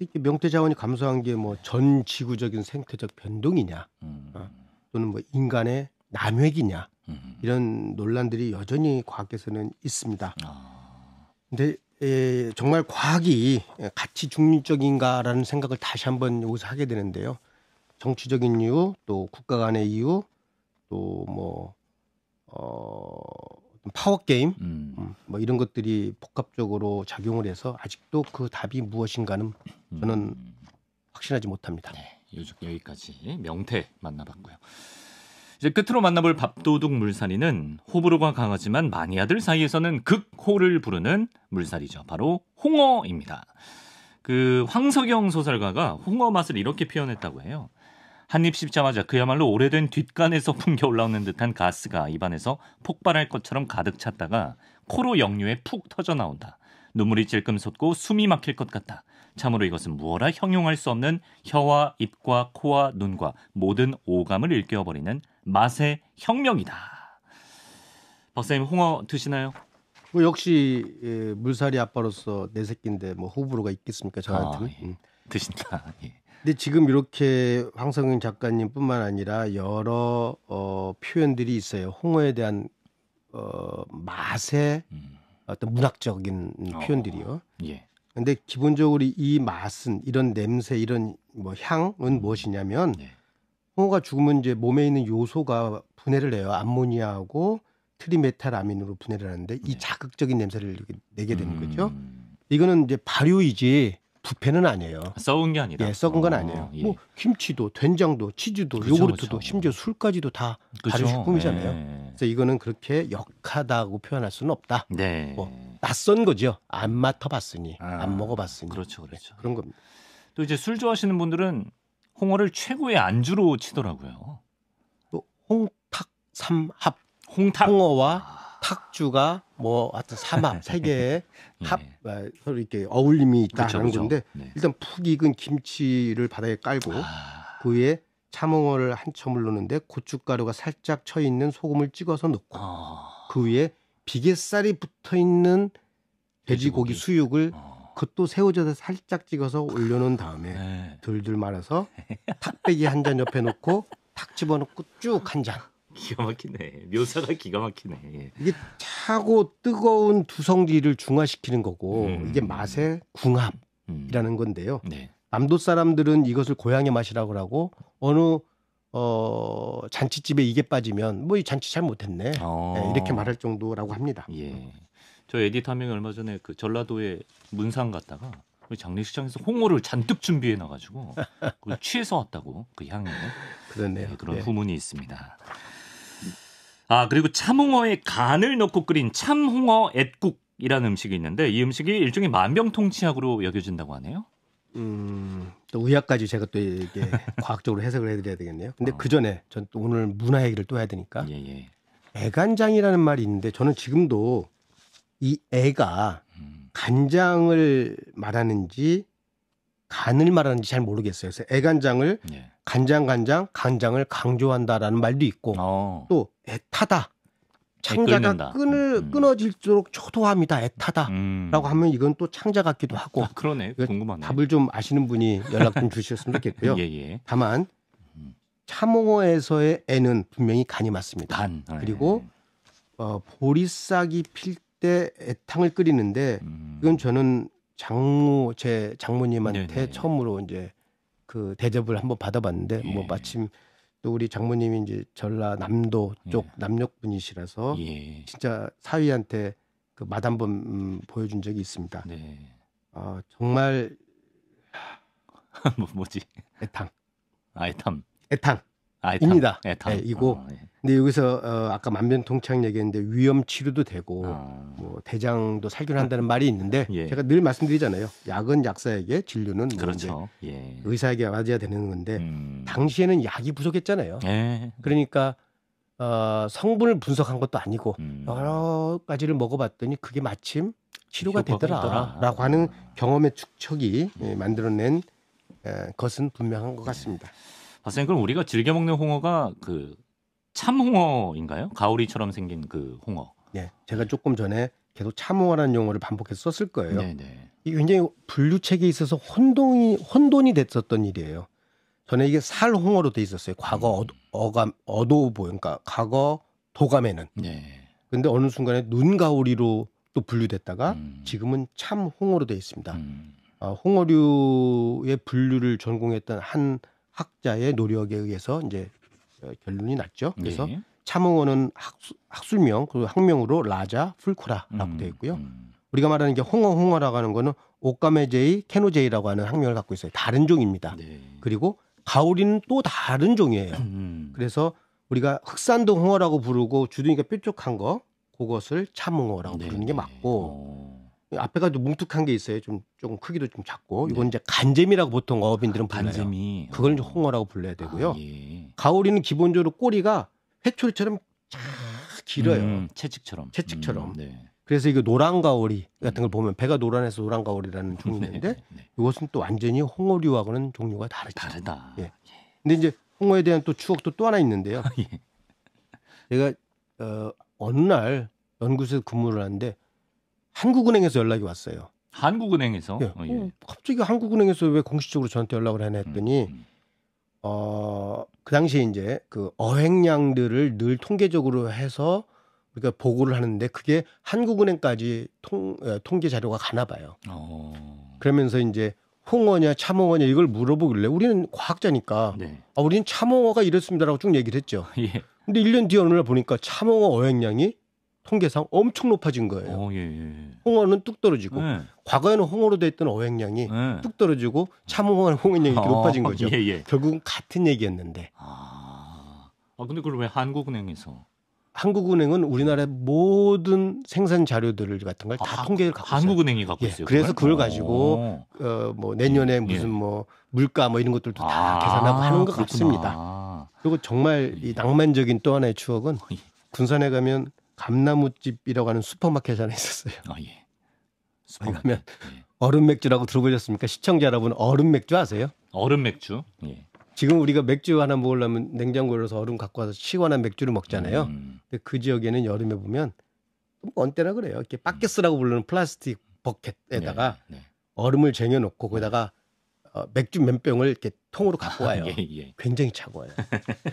이렇게 명태 자원이 감소한 게 뭐 전 지구적인 생태적 변동이냐 음, 아. 또는 뭐 인간의 남획이냐 음. 이런 논란들이 여전히 과학에서는 있습니다. 아, 근데 에, 정말 과학이 가치 중립적인가라는 생각을 다시 한번 여기서 하게 되는데요. 정치적인 이유, 또 국가 간의 이유, 또뭐 어, 파워 게임, 음, 음, 뭐 이런 것들이 복합적으로 작용을 해서 아직도 그 답이 무엇인가는 저는 음. 확신하지 못합니다. 네, 요즘 여기까지 명태 만나봤고요. 이제 끝으로 만나볼 밥도둑 물살이는 호불호가 강하지만 마니아들 사이에서는 극호를 부르는 물살이죠. 바로 홍어입니다. 그 황석영 소설가가 홍어 맛을 이렇게 표현했다고 해요. 한입 씹자마자 그야말로 오래된 뒷간에서 풍겨 올라오는 듯한 가스가 입안에서 폭발할 것처럼 가득 찼다가 코로 역류해 푹 터져 나온다. 눈물이 찔끔 솟고 숨이 막힐 것 같다. 참으로 이것은 무어라 형용할 수 없는 혀와 입과 코와 눈과 모든 오감을 일깨워버리는 맛의 혁명이다. 박사님 홍어 드시나요? 뭐 역시 예, 물살이 아빠로서 내 새끼인데 뭐 호불호가 있겠습니까 저한테는. 아, 예. 음. 드신다. 예. 근데 지금 이렇게 황성윤 작가님뿐만 아니라 여러 어, 표현들이 있어요. 홍어에 대한 어, 맛의 음, 어떤 문학적인 어. 표현들이요. 예. 근데 기본적으로 이 맛은 이런 냄새, 이런 뭐 향은 무엇이냐면 네. 홍어가 죽으면 이제 몸에 있는 요소가 분해를 해요. 암모니아하고 트리메탈아민으로 분해를 하는데 이 네. 자극적인 냄새를 이렇게 내게 되는 거죠. 음, 이거는 이제 발효이지 부패는 아니에요. 썩은 게 아니라. 예, 썩은 건 어, 아니에요. 예. 뭐 김치도, 된장도, 치즈도, 그쵸, 요구르트도, 그쵸. 심지어 술까지도 다? 발효식품이잖아요. 예. 그래서 이거는 그렇게 역하다고 표현할 수는 없다. 네. 뭐, 낯선 거죠. 안 맡아봤으니, 아, 안 먹어봤으니. 그렇죠, 그렇죠. 그런 겁니다. 또 이제 술 좋아하시는 분들은 홍어를 최고의 안주로 치더라고요. 또 홍탁 삼합, 홍탁. 홍어와 아, 탁주가 뭐 하여튼 삼합 세 개의 예. 합 아, 서로 이렇게 어울림이 있다는. 건데 네. 일단 푹 익은 김치를 바닥에 깔고 아, 그 위에 참홍어를 한 첨을 넣는데 고춧가루가 살짝 쳐 있는 소금을 찍어서 넣고 아, 그 위에 비계살이 붙어 있는 돼지고기 돼지고기. 수육을 어, 그것도 새우젓에 살짝 찍어서 올려놓은 다음에 네. 둘둘 말아서 탁배기 한 잔 옆에 놓고 탁 집어넣고 쭉 한 잔. 기가 막히네. 묘사가 기가 막히네. 예. 이게 차고 뜨거운 두 성질을 중화시키는 거고 음. 이게 맛의 궁합이라는 음. 건데요. 네. 남도 사람들은 이것을 고향의 맛이라고 하고 어느 어 잔치집에 이게 빠지면 뭐 이 잔치 잘 못했네 어. 네, 이렇게 말할 정도라고 합니다. 예. 저 에디터 한 명이 얼마 전에 그 전라도에 문상 갔다가 그 장례식장에서 홍어를 잔뜩 준비해 놔가지고 그걸 취해서 왔다고 그 향에 그러네요. 네, 그런 네. 후문이 있습니다. 아 그리고 참홍어에 간을 넣고 끓인 참홍어 앳국이라는 음식이 있는데 이 음식이 일종의 만병통치약으로 여겨진다고 하네요. 음, 또 의학까지 제가 또 이게 과학적으로 해석을 해드려야 되겠네요. 근데 어. 그 전에 전 또 오늘 문화 얘기를 또 해야 되니까 예 예. 애간장이라는 말이 있는데 저는 지금도 이 애가 음, 간장을 말하는지 간을 말하는지 잘 모르겠어요. 그래서 애간장을 예. 간장 간장 간장을 강조한다라는 말도 있고 어. 또 애타다 창자가. 끊을 음. 끊어질수록 초도합니다. 애타다라고 음. 하면 이건 또 창자 같기도 하고 아, 그러네. 궁금하네. 답을 좀 아시는 분이 연락 좀 주셨으면 좋겠고요. 예 예. 다만 음. 참홍어에서의 애는 분명히 간이 맞습니다. 간. 그리고 어, 보리싹이 필 때 애탕을 끓이는데 음. 이건 저는 장모 제 장모님한테 네네. 처음으로 이제 그 대접을 한번 받아봤는데 뭐 예. 마침 또 우리 장모님이 이제 전라남도 쪽 예. 남녘 분이시라서 예. 진짜 사위한테 그 맛 한번 음, 보여준 적이 있습니다. 네. 어, 정말 뭐 뭐지? 애탕, 아이탐. 애탕. 아이탐. 입니다. 애탐. 예, 이거 아, 예. 근데 여기서 어, 아까 만병통치약 얘기했는데 위험 치료도 되고 아. 뭐 대장도 살균한다는 말이 있는데 예. 제가 늘 말씀드리잖아요. 약은 약사에게 진료는 뭐 그렇죠. 예. 의사에게 맞아야 되는 건데 음. 당시에는 약이 부족했잖아요. 예. 그러니까 어, 성분을 분석한 것도 아니고 음. 여러 가지를 먹어봤더니 그게 마침 치료가 되더라라고. 하는 경험의 축척이 예, 만들어낸 에, 것은 분명한 것 같습니다. 박사님 그럼 우리가 즐겨 먹는 홍어가 그 참홍어인가요? 가오리처럼 생긴 그 홍어. 예, 제가 조금 전에 계속 참홍어라는 용어를 반복해서 썼을 거예요. 네, 네. 이게 굉장히 분류책에 있어서 혼동이 혼돈이 됐었던 일이에요. 전에 이게 살홍어로 돼 있었어요. 과거 음. 어, 감 어도보 그러니까 과거 도감에는. 네. 근데 어느 순간에 눈가오리로 또 분류됐다가 음. 지금은 참홍어로 돼 있습니다. 음. 어, 홍어류의 분류를 전공했던 한 학자의 노력에 의해서 이제 어, 결론이 났죠. 그래서 예. 참홍어는 학수, 학술 명 그리고 학명으로 라자 풀코라라고 음. 되어 있고요. 음. 우리가 말하는 게 홍어 홍어라고 하는 거는 오카메제이 케노제이라고 하는 학명을 갖고 있어요. 다른 종입니다. 네. 그리고 가오리는 또 다른 종이에요. 음. 그래서 우리가 흑산동 홍어라고 부르고 주둥이가 뾰족한 거 그것을 참홍어라고 네, 부르는 게 네. 맞고 어. 앞에가 좀 뭉툭한 게 있어요. 좀 조금 크기도 좀 작고 이건 이제 간잼이라고 보통 어업인들은 불러요. 네. 간잼이 그걸 이제 어. 홍어라고 불러야 되고요. 아, 예. 가오리는 기본적으로 꼬리가 회초리처럼 쫙 길어요. 음, 채찍처럼. 채찍처럼. 음, 네. 그래서 이거 노란 가오리 같은 걸 보면 배가 노란해서 노란 가오리라는 종이 네, 있는데 네. 이것은 또 완전히 홍어류하고는 종류가 다르죠. 다르다. 예. 근데 이제 홍어에 대한 또 추억도 또 하나 있는데요. 예. 제가 어, 어느 날 연구소에서 근무를 하는데 한국은행에서 연락이 왔어요. 한국은행에서 예. 어, 예. 어, 갑자기 한국은행에서 왜 공식적으로 저한테 연락을 하나 했더니 음, 어, 그 당시에 이제 그 어획량들을 늘 통계적으로 해서 우리가 보고를 하는데 그게 한국은행까지 통, 어, 통계 자료가 가나 봐요. 어. 그러면서 이제 홍어냐 참홍어냐 이걸 물어보길래 우리는 과학자니까 네. 아, 우리는 참홍어가 이렇습니다라고 쭉 얘기를 했죠. 예. 근데 1년 뒤에 어느 날 보니까 참홍어 어획량이 통계상 엄청 높아진 거예요. 어, 예, 예. 홍어는 뚝 떨어지고 네. 과거에는 홍어로 돼 있던 어획량이 네. 뚝 떨어지고 참홍어는 홍어량이 어, 높아진 거죠. 예, 예. 결국은 같은 얘기였는데 아. 아, 근데 그걸 왜 한국은행에서 한국은행은 우리나라의 모든 생산 자료들을 같은 걸다 아, 통계를 갖고 있어요. 한국은행이 갖고 예, 있어요. 그래서 그걸 어. 가지고 어, 뭐 내년에 예. 무슨 뭐 물가 뭐 이런 것들도 다 아, 계산하고 하는 것 그렇구나. 같습니다. 그리고 정말 이 낭만적인 또 하나의 추억은 예. 군산에 가면 감나무집이라고 하는 슈퍼마켓이 하나 있었어요. 아, 예. 거기 가면 예. 얼음 맥주라고 들어보셨습니까? 시청자 여러분 얼음 맥주 아세요? 얼음 맥주. 예. 지금 우리가 맥주 하나 먹으려면 냉장고에 넣어서 얼음 갖고 와서 시원한 맥주를 먹잖아요. 음. 근데 그 지역에는 여름에 보면 언 때나 그래요. 이렇게 바켓스라고 부르는 플라스틱 버켓에다가 네, 네. 얼음을 쟁여놓고 거기다가 어, 맥주 몇 병을 이렇게 통으로 갖고 와요. 예, 예. 굉장히 차고와요.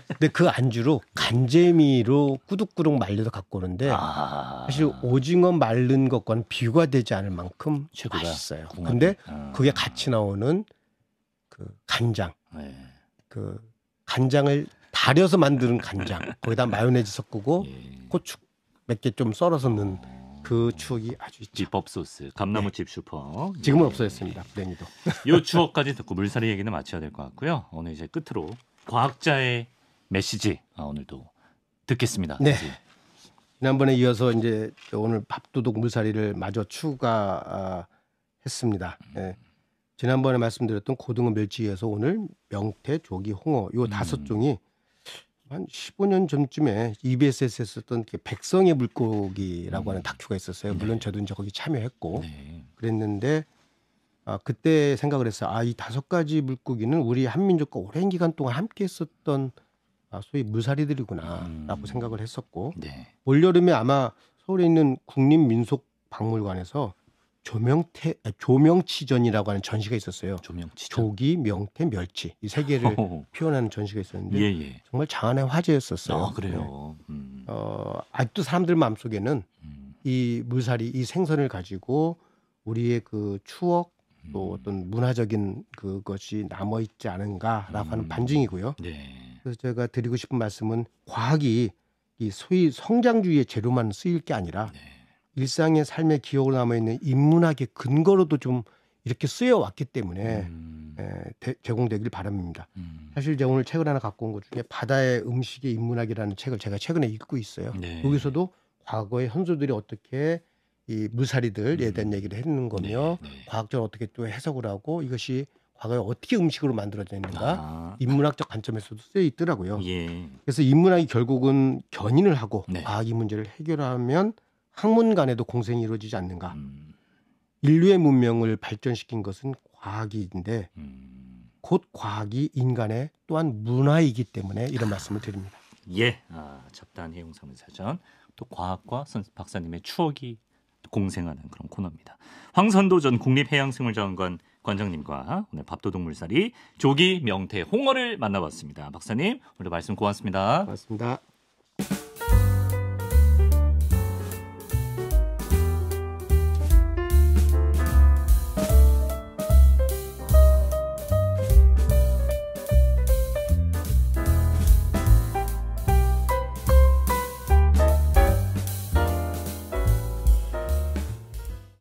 근데 그 안주로 간재미로 꾸덕꾸덕 말려서 갖고 오는데 아. 사실 오징어 말른 것과는 비교가 되지 않을 만큼 최고다. 맛있어요. 궁합이. 근데 아. 그게 같이 나오는 그 간장, 네. 그 간장을 달여서 만드는 간장, 거기다 마요네즈 섞고 예. 고추 몇 개 좀 썰어서 넣은 그 추억이 아주 있죠. 비법 소스 감나무집 슈퍼. 지금은 예. 없어졌습니다. 불행히도. 요 추억까지 듣고 물살이 얘기는 마쳐야 될 것 같고요. 오늘 이제 끝으로 과학자의 메시지 아, 오늘도 듣겠습니다. 네. 다시. 지난번에 이어서 이제 오늘 밥도둑 물살이를 마저 추가했습니다. 예. 지난번에 말씀드렸던 고등어 멸치에서 오늘 명태, 조기, 홍어 요 다섯 음. 종이 한 15년 전쯤에 EBS에서 했었던 그 백성의 물고기라고 하는 다큐가 있었어요. 물론 네. 저도 이제 거기 참여했고 네. 그랬는데 아, 그때 생각을 했어요. 아, 이 다섯 가지 물고기는 우리 한민족과 오랜 기간 동안 함께 했었던 아, 소위 물살이들이구나라고 음. 생각을 했었고 네. 올 여름에 아마 서울에 있는 국립민속박물관에서 조명태 아, 조명치전이라고 하는 전시가 있었어요. 조명 치죠. 조기, 명태, 멸치 이 세 개를 표현하는 전시가 있었는데 예, 예. 정말 장안의 화제였었어요. 아, 네. 그래요. 음. 어, 아직도 사람들 마음속에는 음. 이 물살이 이 생선을 가지고 우리의 그 추억 또 어떤 문화적인 그것이 남아 있지 않은가라고 하는 음. 반증이고요. 네. 그래서 제가 드리고 싶은 말씀은 과학이 이 소위 성장주의의 재료만 쓰일 게 아니라 네. 일상의 삶의 기억으로 남아 있는 인문학의 근거로도 좀 이렇게 쓰여 왔기 때문에 음. 에, 대- 제공되길 바랍니다. 음. 사실 제가 오늘 책을 하나 갖고 온 것 중에 바다의 음식의 인문학이라는 책을 제가 최근에 읽고 있어요. 네. 여기서도 과거의 현수들이 어떻게 이 무사리들에 음. 대한 얘기를 했는 거며 네, 네. 과학적으로 어떻게 또 해석을 하고 이것이 과거에 어떻게 음식으로 만들어졌는가 아, 인문학적 관점에서도 쓰여 있더라고요. 예. 그래서 인문학이 결국은 견인을 하고 네. 과학 이 문제를 해결하면 학문 간에도 공생이 이루어지지 않는가. 음. 인류의 문명을 발전시킨 것은 과학인데 음. 곧 과학이 인간의 또한 문화이기 때문에 이런 말씀을 드립니다. 예. 아, 잡다한 해용상문 사전. 또 과학과 선 박사님의 추억이 공생하는 그런 코너입니다. 황선도 전 국립해양생물자원관 관장님과 오늘 밥도둑 물살이 조기 명태 홍어를 만나봤습니다. 박사님 오늘 말씀 고맙습니다. 고맙습니다.